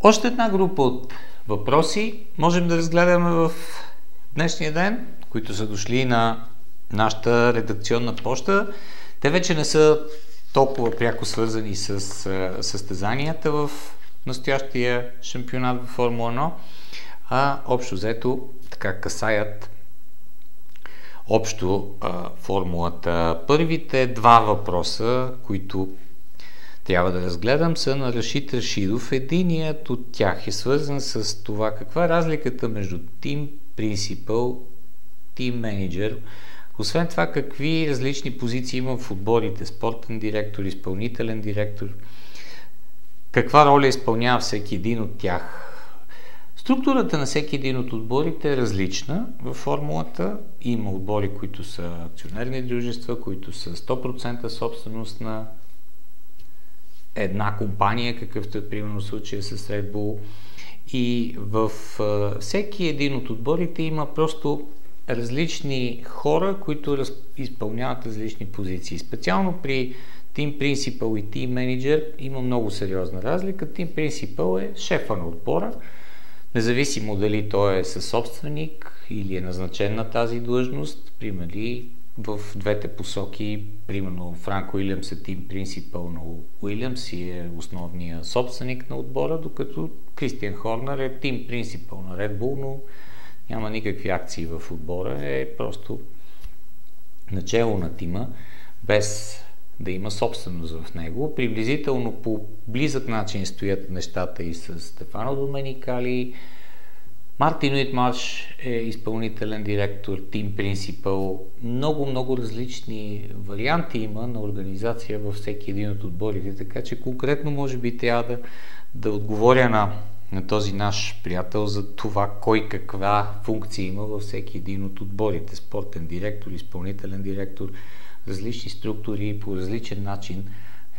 Още една група от въпроси можем да разгледаме в днешния ден, които са дошли на нашата редакционна почта. Те вече не са толкова пряко свързани с състезанията в настоящия шампионат в Формула 1, а общо взето така касаят общо а, формулата. Първите два въпроса, които трябва да разгледам, са на Рашид Рашидов. Единият от тях е свързан с това каква е разликата между Team Principal, Team Manager, освен това, какви различни позиции има в отборите? Спортен директор, изпълнителен директор. Каква роля изпълнява всеки един от тях? Структурата на всеки един от отборите е различна във формулата. Има отбори, които са акционерни дружества, които са 100% собственост на една компания, какъвто е примерно случая с Red Bull. И в всеки един от отборите има просто различни хора, които раз, изпълняват различни позиции. Специално при Team Principal и Team Manager има много сериозна разлика. Team Principal е шефа на отбора, независимо дали той е със собственик или е назначен на тази длъжност, примерно в двете посоки, примерно Франко Уилямс е тим принципъл на Уилямс и е основния собственик на отбора, докато Кристиан Хорнер е тим принципъл на Red Bull, но няма никакви акции в отбора, е просто начало на тима, без да има собственост в него. Приблизително по близък начин стоят нещата и с Стефано Доменикали. Мартин Уитмарш е изпълнителен директор, тим принципъл. Много, много различни варианти има на организация във всеки един от отборите, така че конкретно може би трябва да, да отговоря на на този наш приятел за това кой каква функция има във всеки един от отборите. Спортен директор, изпълнителен директор, различни структури по различен начин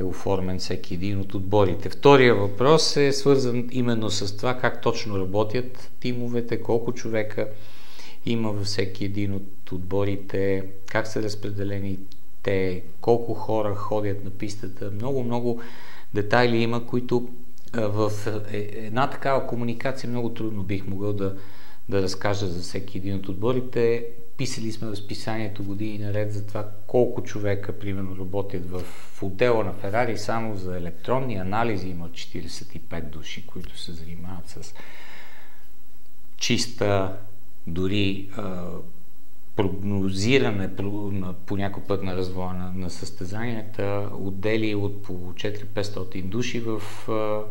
е оформен всеки един от отборите. Втория въпрос е свързан именно с това как точно работят тимовете, колко човека има във всеки един от отборите, как са разпределени те, колко хора ходят на пистата. Много, много детайли има, които в е, една такава комуникация много трудно бих могъл да, да разкажа за всеки един от отборите. Писали сме разписанието години наред за това колко човека, примерно, работят в отдела на Ферари само за електронни анализи. Има 45 души, които се занимават с чиста, дори а, прогнозиране по някой път на развоя на, на състезанията, отдели от по 4-500 души в а,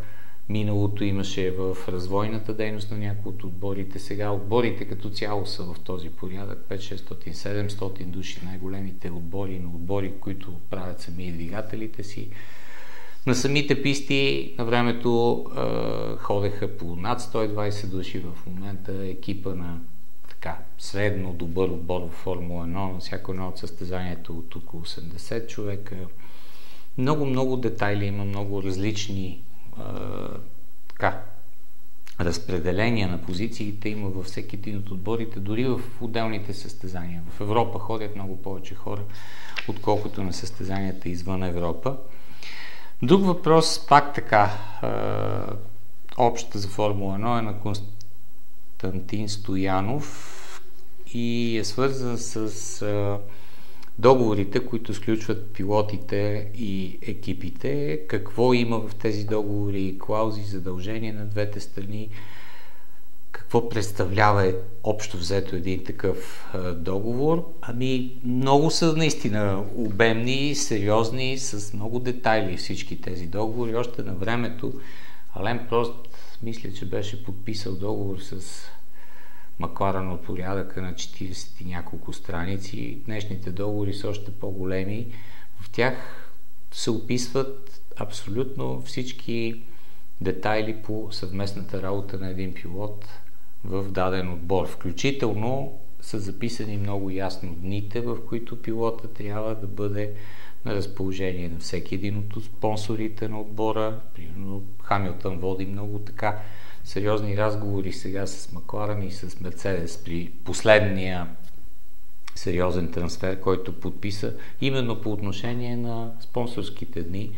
миналото имаше в развойната дейност на някои от отборите. Сега отборите като цяло са в този порядък 5-600, 700 души, най-големите отбори на отбори, които правят сами двигателите си. На самите писти на времето е, ходеха по над 120 души в момента екипа на така, средно добър отбор в Формула 1, на всяко едно от състезанието от около 80 човека. Много, много детайли има, много различни така, разпределение на позициите има във всеки един от отборите, дори в отделните състезания. В Европа ходят много повече хора, отколкото на състезанията извън Европа. Друг въпрос, пак така, общата за Формула 1 е на Константин Стоянов и е свързан с договорите, които сключват пилотите и екипите, какво има в тези договори, клаузи, задължения на двете страни, какво представлява общо взето един такъв договор? Ами много са наистина обемни, сериозни, с много детайли всички тези договори. Още на времето Ален Прост мисля, че беше подписал договор с Макларан от порядъка на 40 и няколко страници. Днешните договори са още по-големи. В тях се описват абсолютно всички детайли по съвместната работа на един пилот в даден отбор. Включително са записани много ясно дните, в които пилота трябва да бъде на разположение на всеки един от спонсорите на отбора. Примерно Хамилтън води много така сериозни разговори сега с Макларен и с Мерцедес при последния сериозен трансфер, който подписа именно по отношение на спонсорските дни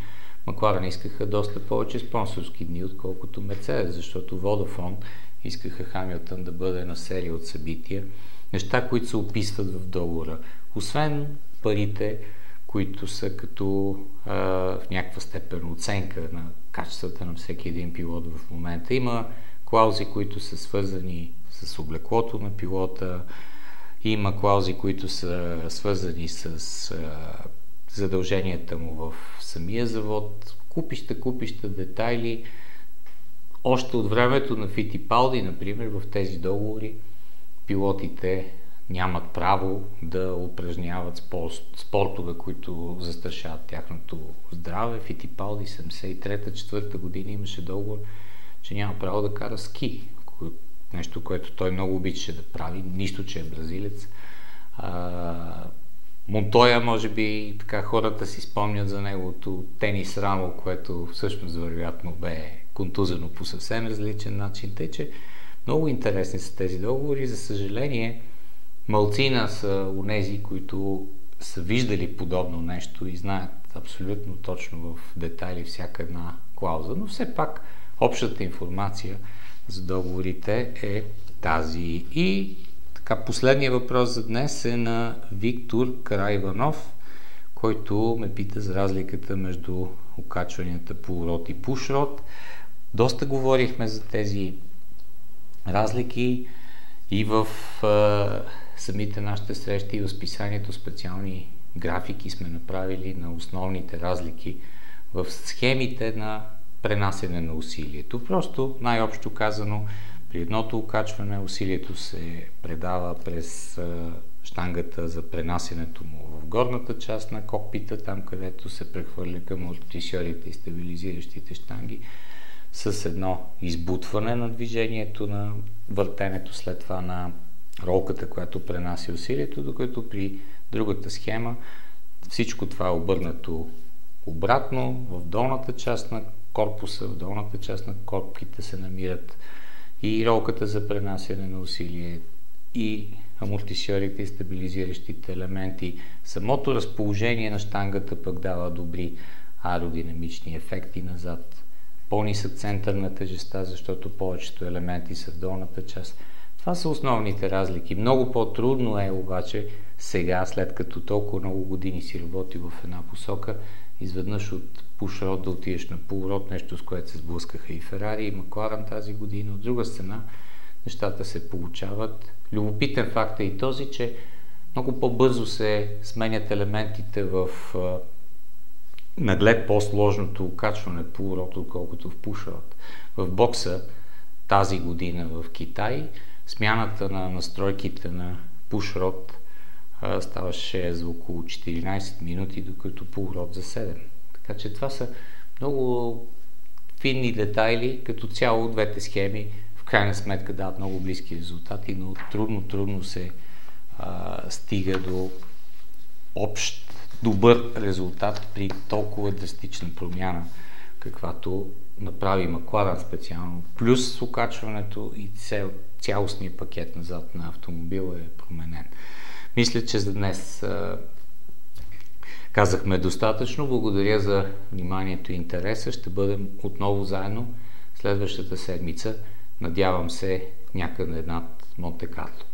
Макларен искаха доста повече спонсорски дни, отколкото Мерцедес, защото Водофон искаха Хамилтън да бъде на серия от събития. Неща, които се описват в договора. Освен парите, които са като а, в някаква степен оценка на качествата на всеки един пилот в момента. Има клаузи, които са свързани с облеклото на пилота, има клаузи, които са свързани с задълженията му в самия завод, купища, купища детайли. Още от времето на Фитипалди, например, в тези договори пилотите нямат право да упражняват спортове, които застрашават тяхното здраве. Фитипалди 73-4 година имаше договор, че няма право да кара ски. Нещо, което той много обичаше да прави, нищо, че е бразилец. Монтоя, може би, така хората си спомнят за неговото тенис рамо, което всъщност вероятно бе контузено по съвсем различен начин. Тъй, че много интересни са тези договори. За съжаление, малцина са унези, които са виждали подобно нещо и знаят абсолютно точно в детайли всяка една клауза, но все пак общата информация за договорите е тази. И така, последният въпрос за днес е на Виктор Карайванов, който ме пита за разликата между окачванията по род и пушрод. Доста говорихме за тези разлики и в а, самите нашите срещи и в списанието специални графики сме направили на основните разлики в схемите на пренасене на усилието. Просто, най-общо казано, при едното окачване усилието се предава през штангата за пренасенето му в горната част на кокпита, там където се прехвърля към амортисьорите и стабилизиращите штанги, с едно избутване на движението на въртенето след това на ролката, която пренася усилието, докато при другата схема всичко това е обърнато обратно в долната част на корпуса, в долната част на корпките се намират и ролката за пренасяне на усилие, и амортисьорите и стабилизиращите елементи. Самото разположение на штангата пък дава добри аеродинамични ефекти назад. По-нисък център на тежеста, защото повечето елементи са в долната част. Това са основните разлики. Много по-трудно е обаче сега, след като толкова много години си работи в една посока, изведнъж от пушрод да отидеш на полурод, нещо с което се сблъскаха и Ферари, и Макларан тази година. От друга страна, нещата се получават. Любопитен факт е и този, че много по-бързо се сменят елементите в наглед по-сложното окачване полурод, отколкото в пушрод. В бокса тази година в Китай смяната на настройките на пушрод ставаше за около 14 минути, докато полурод за 7. Така че това са много финни детайли, като цяло двете схеми в крайна сметка дават много близки резултати, но трудно, трудно се а, стига до общ добър резултат при толкова драстична промяна, каквато направи Макларен специално. Плюс окачването и цел, цялостния пакет назад на автомобила е променен. Мисля, че за днес казахме достатъчно. Благодаря за вниманието и интереса. Ще бъдем отново заедно следващата седмица. Надявам се някъде над Монте Карло.